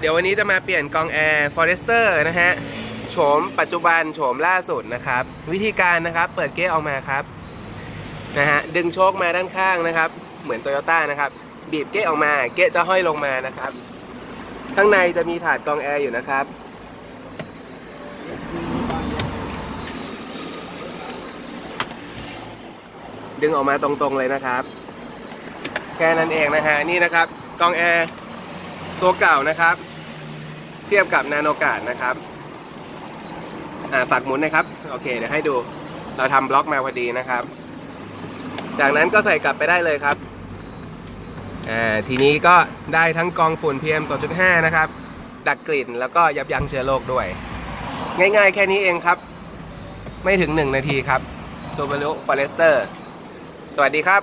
เดี๋ยววันนี้จะมาเปลี่ยนกองแอร์ Forester นะฮะ โฉมปัจจุบันโฉมล่าสุดนะครับ วิธีการนะครับ เปิดเก๊ะออกมาครับ นะฮะ ดึงโชคมาด้านข้างนะครับ เหมือนโตโยต้านะครับ บีบเก๊ะออกมา เก๊ะจะห้อยลงมานะครับ ข้างในจะมีถาดกองแอร์อยู่นะครับ ดึงออกมาตรงๆเลยนะครับ แค่นั้นเองนะฮะ นี่นะครับ กองแอร์ ตัวเก่านะครับ เทียบกับนาโนกาดนะครับอ่าฝากหมุนนะครับ โอเค เดี๋ยวให้ดู เราทำบล็อกมาพอดีนะครับ จากนั้นก็ใส่กลับไปได้เลยครับอ่าทีนี้ก็ได้ทั้งกองฝุ่น PM 2.5 นะครับ ดักกลิ่นแล้วก็ยับยั้งเชื้อโรคด้วย ง่ายๆ แค่นี้เองครับ ไม่ถึง 1 นาทีครับ Subaru Forester สวัสดีครับ